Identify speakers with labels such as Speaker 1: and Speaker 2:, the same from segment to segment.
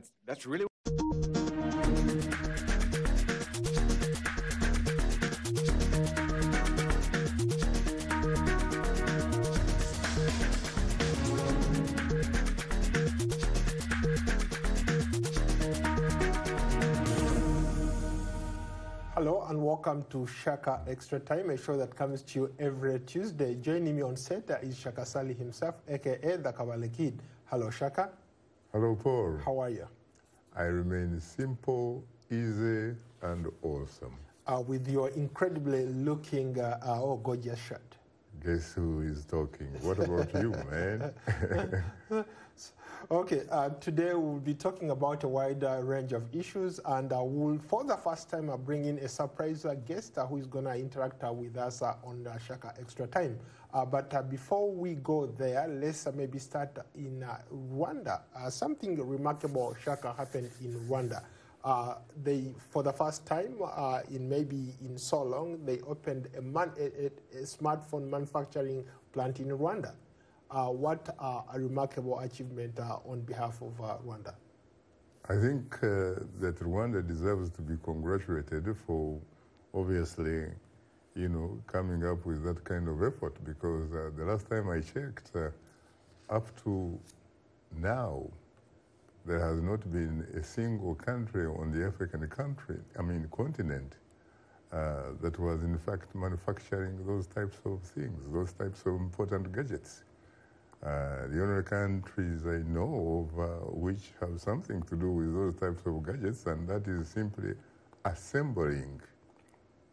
Speaker 1: That's, that's really
Speaker 2: Hello and welcome to Shaka Extra Time, a show that comes to you every Tuesday. Joining me on set is Shaka Ssali himself, aka the Kabale Kid. Hello, Shaka.
Speaker 3: Hello, Paul.
Speaker 2: How are you?
Speaker 3: I remain simple, easy, and awesome.
Speaker 2: Uh, with your incredibly looking, uh, uh, oh, gorgeous shirt.
Speaker 3: Guess who is talking? What about you, man?
Speaker 2: Okay, uh, today we'll be talking about a wide uh, range of issues, and uh, we'll, for the first time, uh, bring in a surprise uh, guest uh, who is going to interact uh, with us uh, on uh, Shaka Extra Time. Uh, but uh, before we go there, let's uh, maybe start in Rwanda. Something remarkable, Shaka, happened in Rwanda. Uh, they, for the first time uh, in maybe in so long, they opened a, man, a, a, smartphone manufacturing plant in Rwanda. Uh, what a remarkable achievement on behalf of Rwanda.
Speaker 3: I think that Rwanda deserves to be congratulated for obviously, you know, coming up with that kind of effort because uh, the last time I checked, uh, up to now, there has not been a single country on the African country, I mean continent, uh, that was in fact manufacturing those types of things, those types of important gadgets. Uh, the only countries I know of uh, which have something to do with those types of gadgets, and that is simply assembling.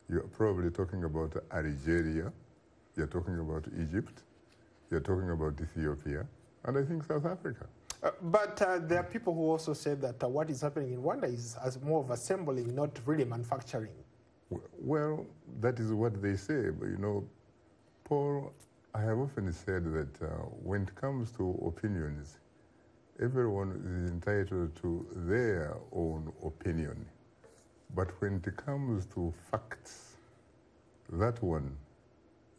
Speaker 3: You're probably talking about Algeria, you're talking about Egypt, you're talking about Ethiopia, and I think South Africa.
Speaker 2: Uh, but uh, there are people who also say that uh, what is happening in Rwanda is as more of assembling, not really manufacturing.
Speaker 3: Well, that is what they say, but you know, Paul, I have often said that uh, when it comes to opinions, everyone is entitled to their own opinion. But when it comes to facts, that one,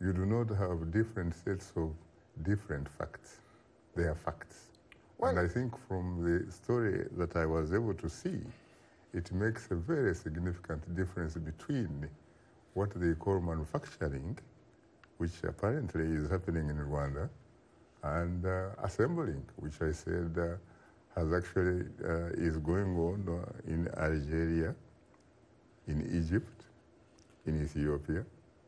Speaker 3: you do not have different sets of different facts. They are facts. and I think from the story that I was able to see, it makes a very significant difference between what they call manufacturing, which apparently is happening in Rwanda, and uh, assembling, which I said uh, has actually uh, is going on uh, in Algeria, in Egypt, in Ethiopia,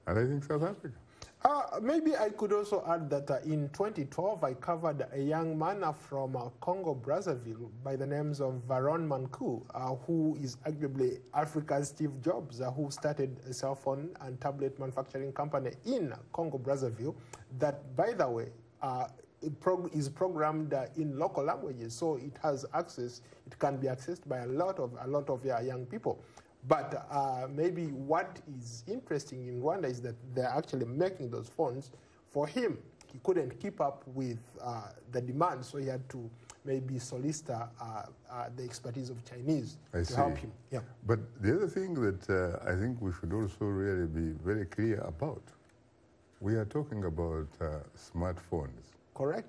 Speaker 3: and I think South Africa.
Speaker 2: Uh, maybe I could also add that uh, in 2012 I covered a young man uh, from uh, Congo Brazzaville by the names of Vérone Mankou, uh, who is arguably Africa's Steve Jobs, uh, who started a cell phone and tablet manufacturing company in Congo Brazzaville. That, by the way, prog- is programmed in local languages, so it has access. It can be accessed by a lot of a lot of young people. But uh, maybe what is interesting in Rwanda is that they're actually making those phones for him. He couldn't keep up with uh, the demand, so he had to maybe solicit uh, uh, the expertise of Chinese
Speaker 3: I
Speaker 2: to
Speaker 3: see.
Speaker 2: help him. Yeah.
Speaker 3: But the other thing that uh, I think we should also really be very clear about, we are talking about uh, smartphones,
Speaker 2: Correct?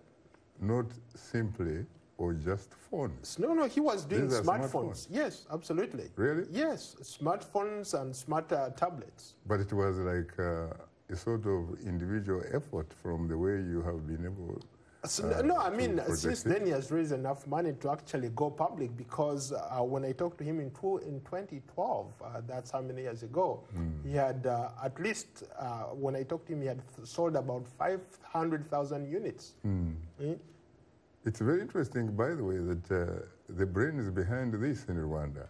Speaker 3: not simply or just phones.
Speaker 2: No, no, he was doing smartphones. Yes, absolutely.
Speaker 3: Really?
Speaker 2: Yes, smartphones and smart uh, tablets.
Speaker 3: But it was like uh, a sort of individual effort from the way you have been able.
Speaker 2: So,
Speaker 3: uh,
Speaker 2: no, I mean, since
Speaker 3: it.
Speaker 2: then he has raised enough money to actually go public because uh, when I talked to him in, two, in 2012, uh, that's how many years ago,
Speaker 3: Hmm.
Speaker 2: he had uh, at least, uh, when I talked to him, he had th- sold about 500,000 units.
Speaker 3: Hmm.
Speaker 2: Mm.
Speaker 3: It's very interesting, by the way, that uh, the is behind this in Rwanda,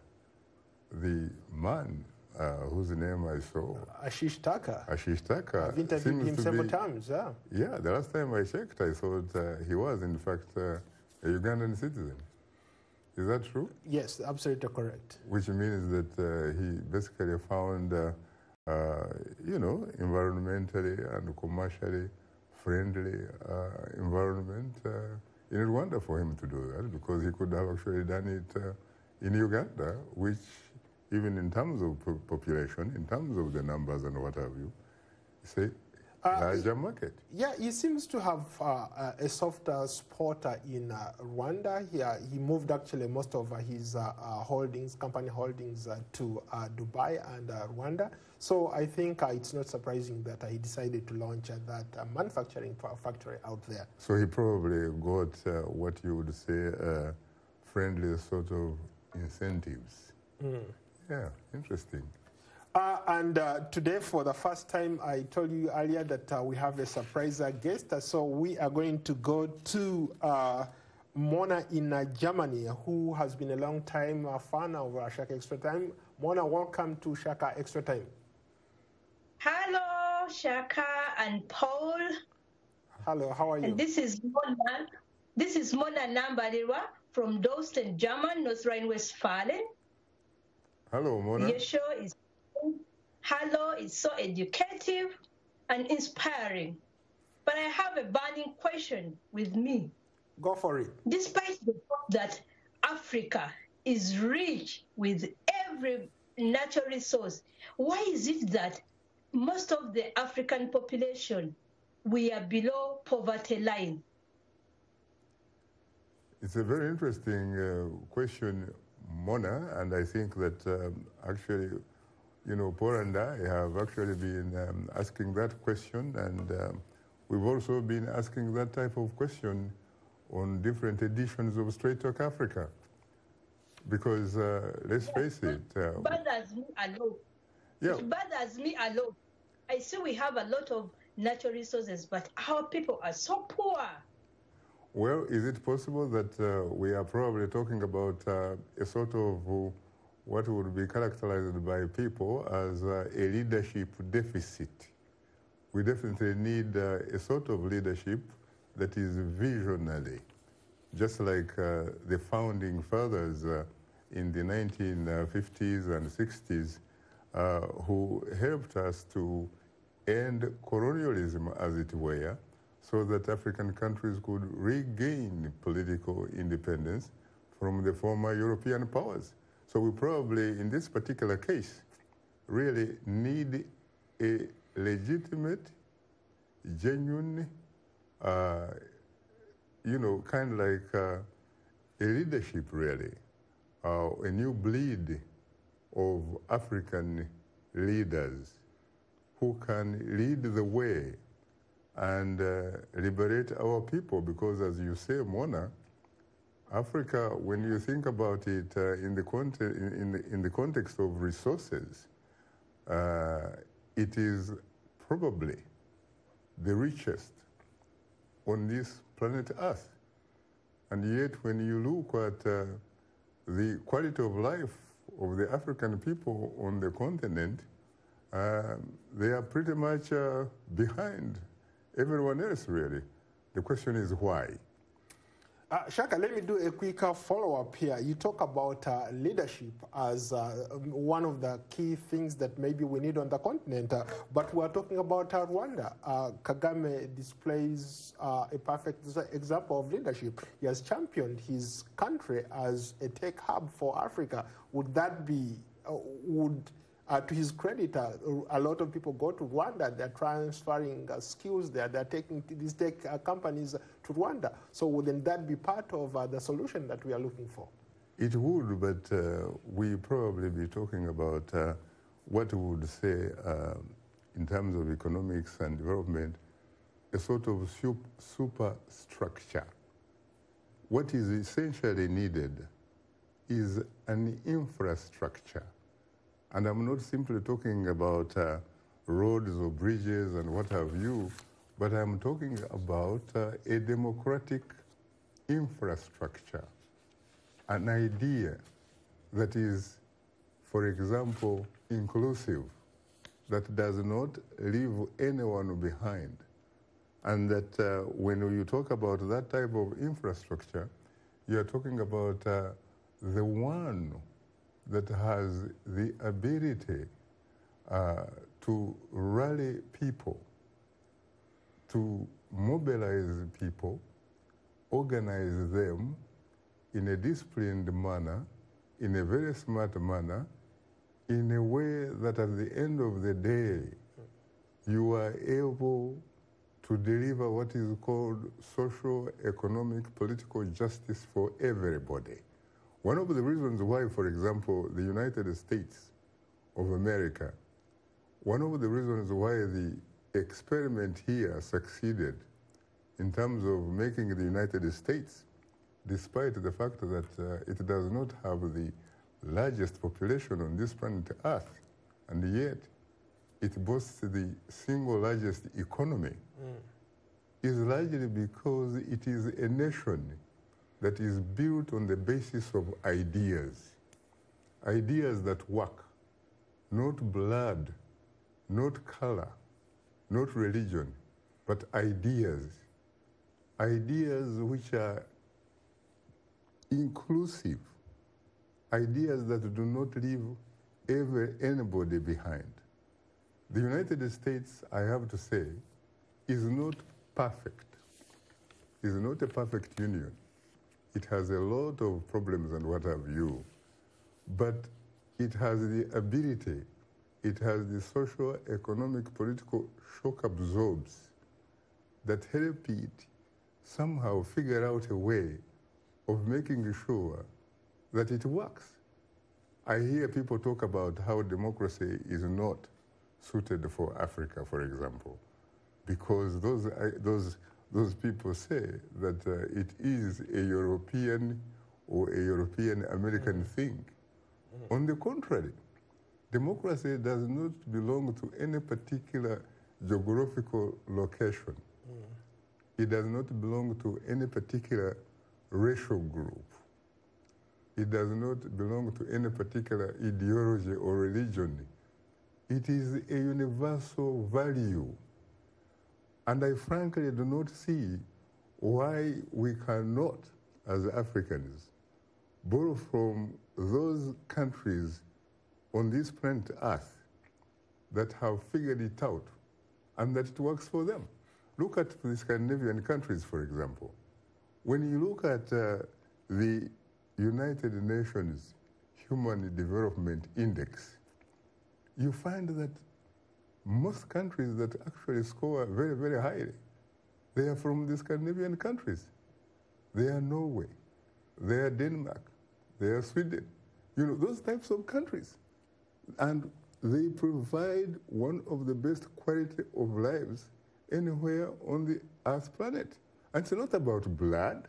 Speaker 3: the man uh, whose name I saw,
Speaker 2: Ashish Thakkar.
Speaker 3: Ashish Thakkar,
Speaker 2: I've interviewed him several
Speaker 3: be-
Speaker 2: times, yeah.
Speaker 3: Yeah, the last time I checked, I thought uh, he was, in fact, uh, a Ugandan citizen. Is that true?
Speaker 2: Yes, absolutely correct.
Speaker 3: Which means that uh, he basically found, uh, uh, you know, environmentally and commercially friendly uh, environment uh, in Rwanda for him to do that because he could have actually done it uh, in Uganda, which, even in terms of po- population, in terms of the numbers and what have you, say, larger market.
Speaker 2: Yeah, he seems to have uh, a softer spot in uh, Rwanda. He, uh, he moved actually most of his uh, uh, holdings, company holdings, uh, to Dubai and Rwanda. So I think it's not surprising that he decided to launch that manufacturing factory out there.
Speaker 3: So he probably got what you would say friendly sort of incentives. Mm. Yeah, interesting.
Speaker 2: Uh, and uh, today, for the first time, I told you earlier that uh, we have a surprise uh, guest. so we are going to go to uh, Mona in uh, Germany, who has been a long time fan of Shaka Extra Time. Mona, welcome to Shaka Extra Time.
Speaker 1: Hello, Shaka and Paul.
Speaker 2: Hello, how are you?
Speaker 1: And this is Mona. This is Mona Nambalirwa from Dorsten, German, North Rhine-Westphalia.
Speaker 3: Hello, Mona.
Speaker 1: Your show is Hello is so educative and inspiring. But I have a burning question with me.
Speaker 2: Go for it.
Speaker 1: Despite the fact that Africa is rich with every natural resource, why is it that most of the African population we are below poverty line?
Speaker 3: It's a very interesting uh, question, Mona, and I think that um, actually you know, Paul and I have actually been um, asking that question, and um, we've also been asking that type of question on different editions of Straight Talk Africa. Because uh, let's face it.
Speaker 1: Uh, bothers me a lot. Yeah. It bothers me a lot. I see we have a lot of natural resources, but our people are so poor.
Speaker 3: Well, is it possible that uh, we are probably talking about uh, a sort of what would be characterized by people as uh, a leadership deficit. We definitely need uh, a sort of leadership that is visionary, just like uh, the founding fathers uh, in the 1950s and 60s uh, who helped us to end colonialism, as it were, so that African countries could regain political independence from the former European powers. So we probably, in this particular case, really need a legitimate, genuine, uh, you know, kind of like uh, a leadership, really, uh, a new bleed of African leaders who can lead the way and uh, liberate our people. Because, as you say, Mona, Africa, when you think about it uh, in, the in, the, in the context of resources, uh, it is probably the richest on this planet Earth. And yet, when you look at uh, the quality of life of the African people on the continent, um, they are pretty much uh, behind everyone else, really. The question is why?
Speaker 2: Uh, Shaka, let me do a quick uh, follow-up here. You talk about uh, leadership as uh, one of the key things that maybe we need on the continent, uh, but we're talking about uh, Rwanda. Kagame displays a perfect example of leadership. He has championed his country as a tech hub for Africa. Would that be, would uh, to his credit, uh, a lot of people go to Rwanda. They're transferring uh, skills there. They're taking these tech uh, companies to Rwanda. So wouldn't that be part of uh, the solution that we are looking for?
Speaker 3: It would, but uh, we probably be talking about what would say in terms of economics and development, a sort of superstructure. What is essentially needed is an infrastructure and I'm not simply talking about uh, roads or bridges and what have you, but I'm talking about uh, a democratic infrastructure, an idea that is, for example, inclusive, that does not leave anyone behind. And that uh, when you talk about that type of infrastructure, you're talking about uh, the one that has the ability uh, to rally people, to mobilize people, organize them in a disciplined manner, in a very smart manner, in a way that at the end of the day, you are able to deliver what is called social, economic, political justice for everybody. One of the reasons why, for example, the United States of America, one of the reasons why the experiment here succeeded in terms of making the United States, despite the fact that uh, it does not have the largest population on this planet Earth, and yet it boasts the single largest economy, mm. is largely because it is a nation that is built on the basis of ideas, ideas that work, not blood, not color, not religion, but ideas. Ideas which are inclusive, ideas that do not leave ever anybody behind. The United States, I have to say, is not perfect, is not a perfect union. It has a lot of problems and what have you, but it has the ability, it has the social, economic, political shock absorbs that help it somehow figure out a way of making sure that it works. I hear people talk about how democracy is not suited for Africa, for example, because those, those, those people say that uh, it is a European or a European American mm. thing. Mm. On the contrary, democracy does not belong to any particular geographical location. Mm. It does not belong to any particular racial group. It does not belong to any particular ideology or religion. It is a universal value. And I frankly do not see why we cannot, as Africans, borrow from those countries on this planet Earth that have figured it out and that it works for them. Look at the Scandinavian countries, for example. When you look at uh, the United Nations Human Development Index, you find that most countries that actually score very, very highly, they are from the Scandinavian countries. They are Norway, they are Denmark, they are Sweden. You know, those types of countries. And they provide one of the best quality of lives anywhere on the Earth planet. And it's not about blood,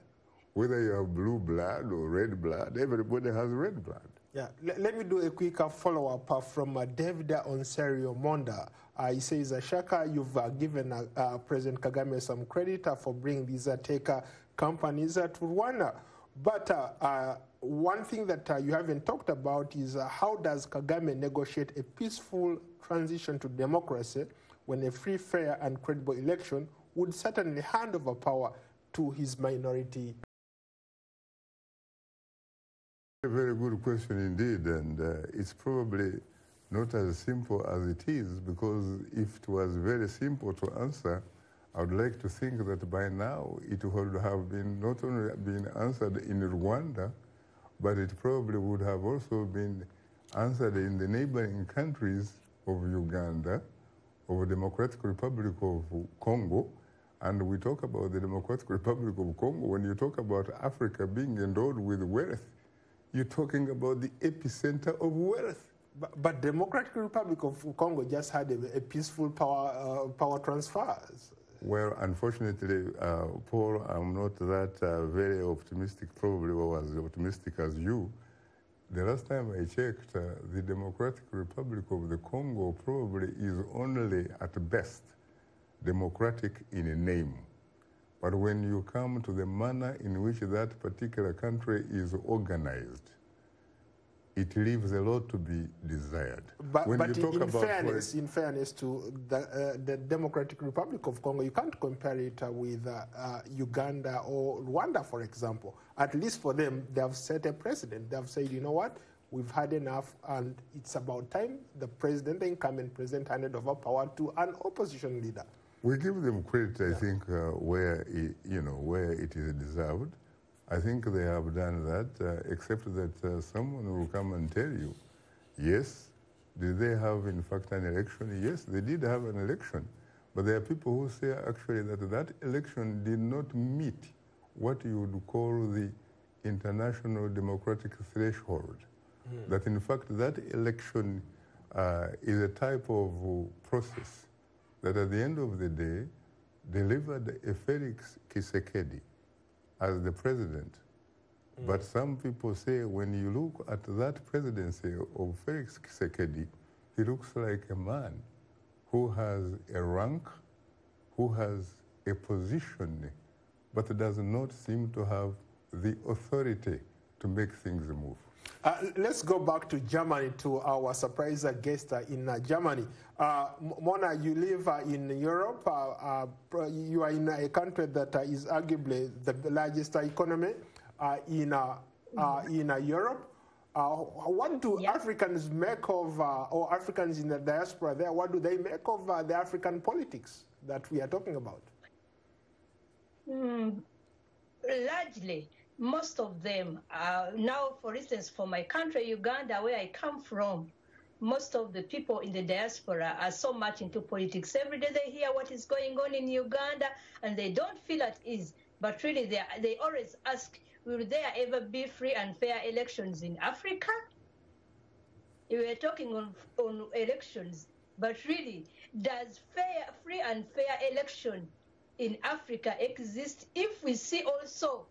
Speaker 3: whether you have blue blood or red blood, everybody has red blood.
Speaker 2: Yeah, L let me do a quick uh, follow up uh, from uh, David Onserio Monda. Uh, he says, uh, Shaka, you've uh, given President Kagame some credit for bringing these tech companies to Rwanda. But one thing that you haven't talked about is how does Kagame negotiate a peaceful transition to democracy when a free, fair, and credible election would certainly hand over power to his minority
Speaker 3: a very good question indeed, and uh, it's probably not as simple as it is because if it was very simple to answer, I would like to think that by now it would have been not only been answered in Rwanda, but it probably would have also been answered in the neighboring countries of Uganda, of Democratic Republic of Congo, and we talk about the Democratic Republic of Congo, when you talk about Africa being endowed with wealth, you're talking about the epicenter of wealth.
Speaker 2: But, but Democratic Republic of Congo just had a, a peaceful power uh, power transfers.
Speaker 3: Well, unfortunately, uh, Paul, I'm not that uh, very optimistic, probably was optimistic as you. The last time I checked, uh, the Democratic Republic of the Congo probably is only at best democratic in a name. But when you come to the manner in which that particular country is organized, it leaves a lot to be desired.
Speaker 2: But, when but in, fairness, in fairness to the, uh, the, Democratic Republic of Congo, you can't compare it uh, with uh, uh, Uganda or Rwanda, for example. At least for them, they have set a precedent. They have said, you know what, we've had enough, and it's about time the president, the incumbent president, handed over power to an opposition leader.
Speaker 3: We give them credit, I yeah. think, uh, where it, you know where it is deserved. I think they have done that, uh, except that uh, someone will come and tell you, yes, Did they have, in fact, an election? Yes, they did have an election. But there are people who say actually that that election did not meet what you would call the international democratic threshold. Mm. That in fact that election uh, is a type of uh, process that at the end of the day delivered a Felix Tshisekedi as the president. Mm. But some people say when you look at that presidency of Felix Tshisekedi, he looks like a man who has a rank, who has a position, but does not seem to have the authority to make things move.
Speaker 2: Uh, let's go back to Germany to our surprise guest uh, in uh, Germany. Uh, Mona, you live uh, in Europe. Uh, you are in a country that is arguably the largest economy in, mm-hmm. in Europe. what do yeah. Africans make of, or Africans in the diaspora there, what do they make of the African politics that we are talking about?
Speaker 1: Mm, largely, most of them are now, for instance, for my country, Uganda, where I come from, most of the people in the diaspora are so much into politics. Every day they hear what is going on in Uganda and they don't feel at ease. But really, they, they always ask, will there ever be free and fair elections in Africa? We were talking on, on elections, but really, does fair, free and fair election in Africa exist if we see also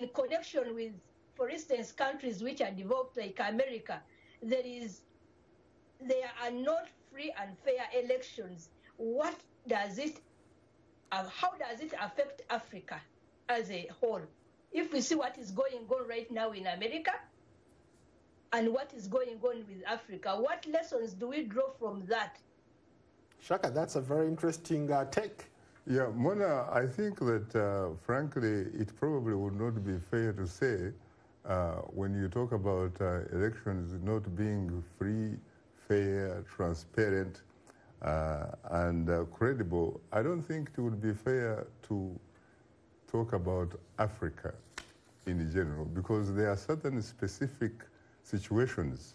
Speaker 1: in connection with, for instance, countries which are developed like America, there is, there are not free and fair elections. What does it, uh, how does it affect Africa as a whole? If we see what is going on right now in America and what is going on with Africa, what lessons do we draw from that?
Speaker 2: Shaka, that's a very interesting uh, take.
Speaker 3: Yeah, Mona, I think that uh, frankly, it probably would not be fair to say uh, when you talk about uh, elections not being free, fair, transparent, uh, and uh, credible, I don't think it would be fair to talk about Africa in general because there are certain specific situations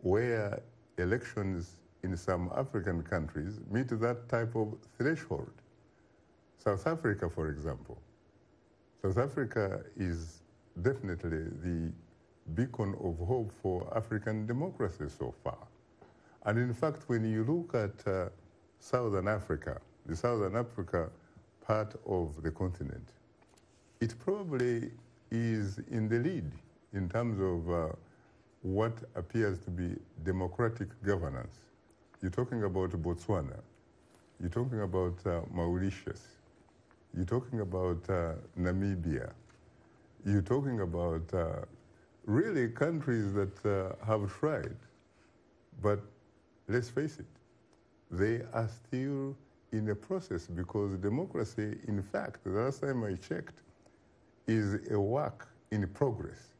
Speaker 3: where elections in some African countries meet that type of threshold. South Africa, for example. South Africa is definitely the beacon of hope for African democracy so far. And in fact, when you look at uh, Southern Africa, the Southern Africa part of the continent, it probably is in the lead in terms of uh, what appears to be democratic governance. You're talking about Botswana, you're talking about uh, Mauritius, you're talking about uh, Namibia. You're talking about uh, really countries that uh, have tried. But let's face it, they are still in a process because democracy, in fact, the last time I checked, is a work in progress.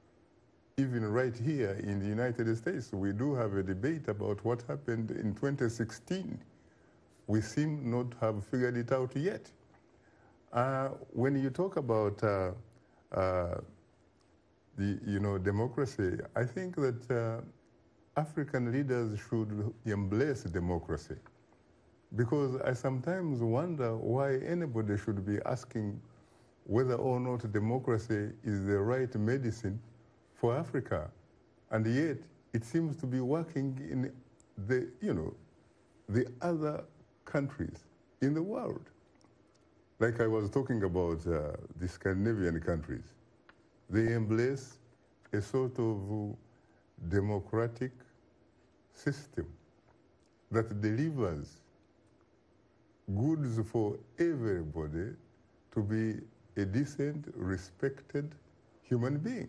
Speaker 3: Even right here in the United States, we do have a debate about what happened in 2016. We seem not to have figured it out yet. Uh, when you talk about uh, uh, the you know democracy, I think that uh, African leaders should embrace democracy, because I sometimes wonder why anybody should be asking whether or not democracy is the right medicine for Africa, and yet it seems to be working in the you know the other countries in the world. Like I was talking about uh, the Scandinavian countries, they embrace a sort of democratic system that delivers goods for everybody to be a decent, respected human being.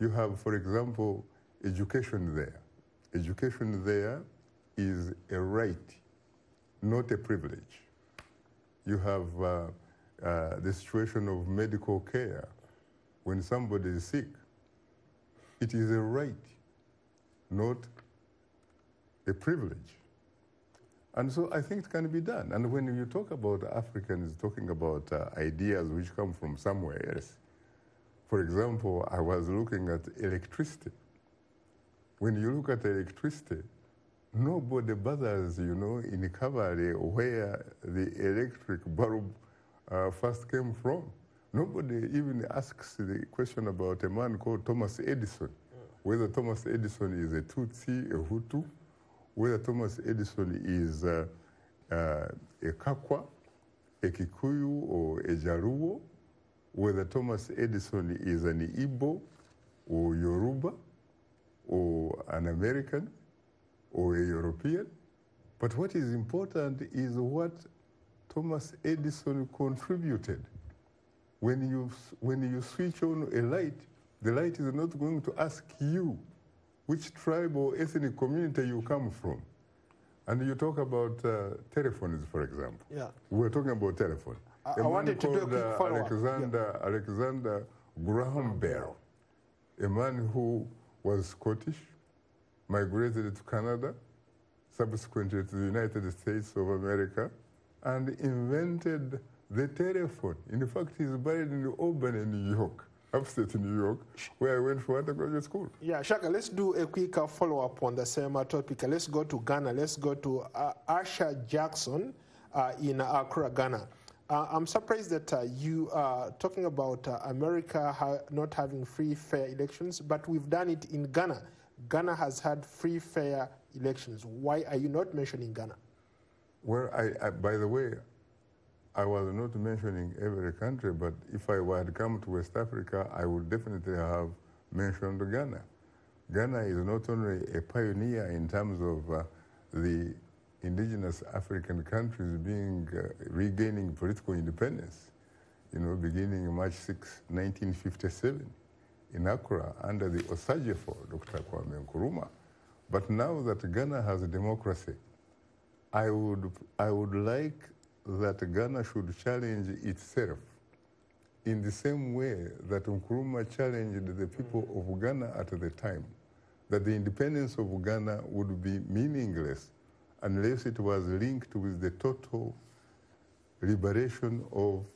Speaker 3: You have, for example, education there. Education there is a right, not a privilege you have uh, uh, the situation of medical care. When somebody is sick, it is a right, not a privilege. And so I think it can be done. And when you talk about Africans talking about uh, ideas which come from somewhere else, for example, I was looking at electricity. When you look at electricity, nobody bothers, you know, in Cavalry where the electric bulb uh, first came from. Nobody even asks the question about a man called Thomas Edison, whether Thomas Edison is a Tutsi, a Hutu, whether Thomas Edison is uh, uh, a Kakwa, a Kikuyu, or a Jaluo, whether Thomas Edison is an Igbo or Yoruba or an American or a European. But what is important is what Thomas Edison contributed. When you, when you switch on a light, the light is not going to ask you which tribe or ethnic community you come from. And you talk about uh, telephones, for example.
Speaker 2: Yeah.
Speaker 3: We're talking about telephone.
Speaker 2: I-
Speaker 3: A
Speaker 2: I
Speaker 3: man
Speaker 2: wanted to do a
Speaker 3: called,
Speaker 2: quick
Speaker 3: uh,
Speaker 2: follow-up.
Speaker 3: Alexander, Alexander Graham Bell, a man who was Scottish, migrated to Canada, subsequently to the United States of America, and invented the telephone. In fact, he's buried in Albany, New York, upstate New York, where I went for undergraduate school.
Speaker 2: Yeah, Shaka, let's do a quick uh, follow up on the same uh, topic. Let's go to Ghana. Let's go to uh, Asha Jackson uh, in Accra, Ghana. Uh, I'm surprised that you are talking about America ha- not having free, fair elections, but we've done it in Ghana. Ghana has had free, fair elections. Why are you not mentioning Ghana?
Speaker 3: Well, I, I, by the way, I was not mentioning every country, but if I had come to West Africa, I would definitely have mentioned Ghana. Ghana is not only a pioneer in terms of uh, the indigenous African countries being uh, regaining political independence, you know, beginning March 6, 1957, in Accra under the Osagyefo, Dr. Kwame Nkrumah. But now that Ghana has a democracy, I would, I would like that Ghana should challenge itself in the same way that Nkrumah challenged the people mm. of Ghana at the time, that the independence of Ghana would be meaningless unless it was linked with the total liberation of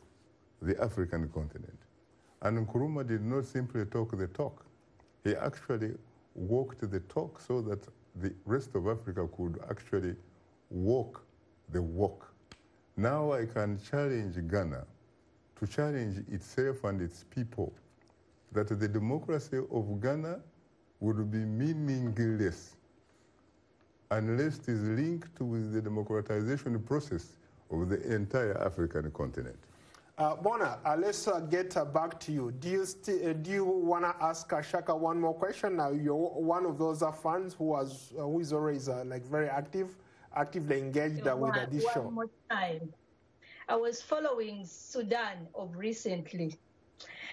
Speaker 3: the African continent. And Nkrumah did not simply talk the talk. He actually walked the talk so that the rest of Africa could actually walk the walk. Now I can challenge Ghana to challenge itself and its people that the democracy of Ghana would be meaningless unless it is linked with the democratization process of the entire African continent.
Speaker 2: Uh, Mona, uh, let's uh, get uh, back to you. Do you, uh, do you want to ask uh, Shaka one more question? Now, you're one of those uh, fans who, was, uh, who is always uh, like very active, actively engaged with
Speaker 1: one,
Speaker 2: this
Speaker 1: one
Speaker 2: show.
Speaker 1: more time. I was following Sudan of recently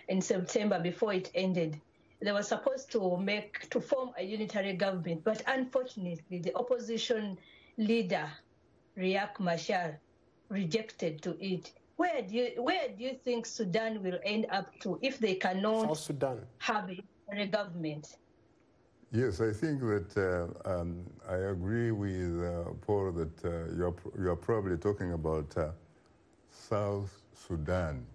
Speaker 1: in September before it ended. They were supposed to make to form a unitary government, but unfortunately, the opposition leader Riek Machar rejected to it. Where do you where do you think Sudan will end up to if they cannot
Speaker 2: South Sudan.
Speaker 1: have a unitary government?
Speaker 3: Yes, I think that uh, um, I agree with uh, Paul that uh, you're, you're probably talking about uh, South Sudan,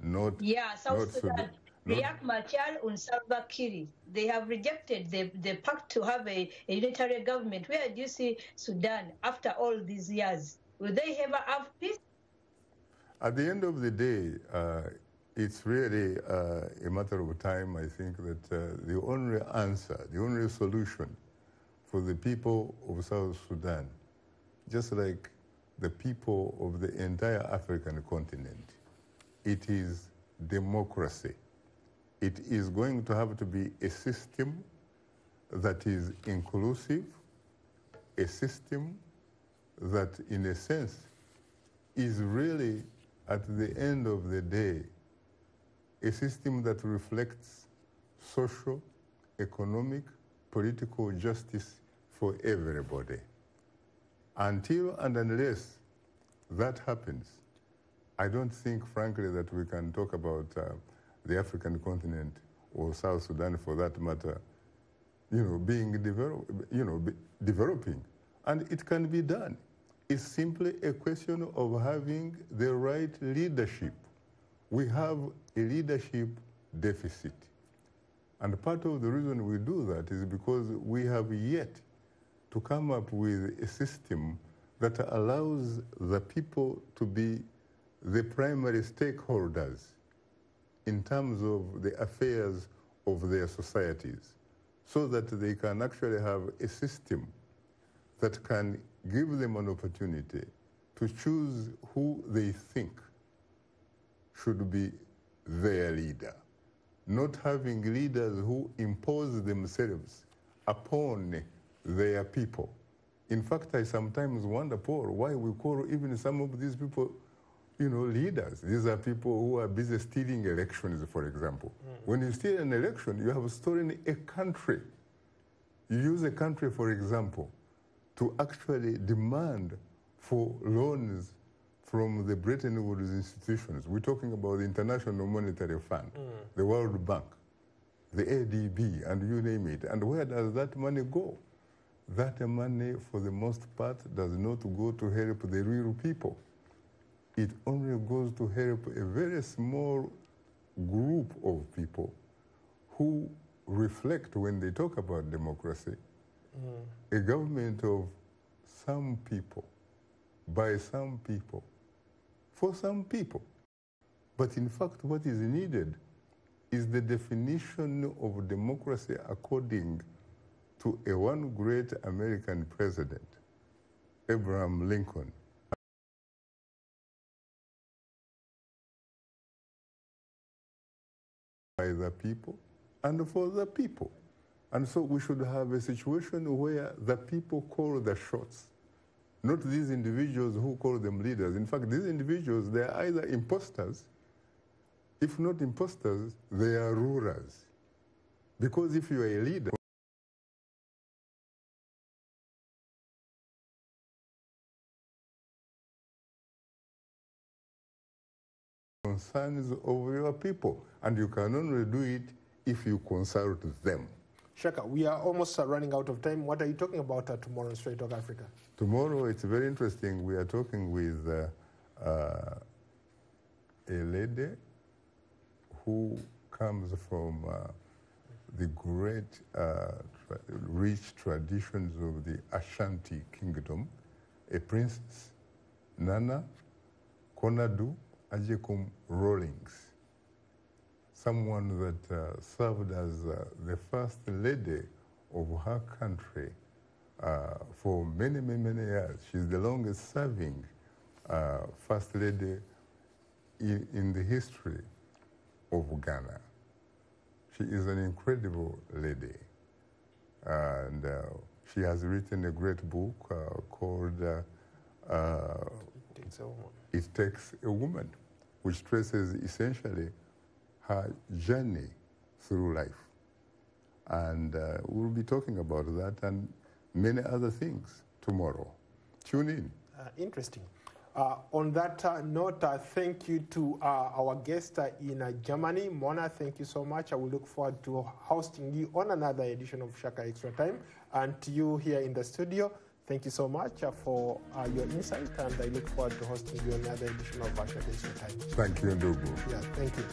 Speaker 3: not
Speaker 1: Yeah, South
Speaker 3: not
Speaker 1: Sudan.
Speaker 3: not-
Speaker 1: Riek Machar and Salva Kiir, they have rejected the, the pact to have a, a unitary government. Where do you see Sudan after all these years? Will they ever have peace?
Speaker 3: At the end of the day, uh, it's really uh, a matter of time. I think that uh, the only answer, the only solution for the people of South Sudan, just like the people of the entire African continent, it is democracy. It is going to have to be a system that is inclusive, a system that, in a sense, is really, at the end of the day, a system that reflects social, economic, political justice for everybody. Until and unless that happens, I don't think, frankly, that we can talk about uh, the African continent or South Sudan, for that matter, you know, being develop, you know, developing, and it can be done. It's simply a question of having the right leadership. We have a leadership deficit, and part of the reason we do that is because we have yet to come up with a system that allows the people to be the primary stakeholders in terms of the affairs of their societies so that they can actually have a system that can give them an opportunity to choose who they think should be their leader, not having leaders who impose themselves upon their people. In fact, I sometimes wonder, Paul, why we call even some of these people, you know, leaders. These are people who are busy stealing elections, for example. Mm. When you steal an election, you have stolen a country. You use a country, for example, to actually demand for loans from the Bretton Woods institutions. We're talking about the International Monetary Fund, mm. the World Bank, the ADB, and you name it. And where does that money go? That money, for the most part, does not go to help the real people. It only goes to help a very small group of people who reflect when they talk about democracy a government of some people, by some people, for some people. But in fact, what is needed is the definition of democracy according to a one great American president, Abraham Lincoln. By the people and for the people. And so we should have a situation where the people call the shots, not these individuals who call them leaders. In fact, these individuals, they are either imposters, if not imposters, they are rulers. Because if you are a leader, concerns of your people, and you can only do it if you consult them.
Speaker 2: Shaka, we are almost running out of time. What are you talking about uh, tomorrow on Straight Talk Africa?
Speaker 3: Tomorrow, it's very interesting. We are talking with uh, uh, a lady who comes from uh, the great, uh, tra- rich traditions of the Ashanti Kingdom, a princess, Nana Konadu Agyeman Rawlings someone that uh, served as uh, the first lady of her country uh, for many, many, many years. She's the longest serving uh, first lady in, in the history of Ghana. She is an incredible lady. And uh, she has written a great book uh, called uh, uh,
Speaker 2: It's a woman.
Speaker 3: It Takes a Woman, which traces essentially her journey through life. And uh, we'll be talking about that and many other things tomorrow. Tune in.
Speaker 2: Uh, interesting. Uh, on that uh, note, thank you to uh, our guest uh, in Germany, Mona. Thank you so much. I will look forward to hosting you on another edition of Shaka Extra Time. And to you here in the studio, thank you so much uh, for uh, your insight. And I look forward to hosting you on another edition of Shaka Extra Time.
Speaker 3: Thank you, Ndugu.
Speaker 2: Yeah, thank you.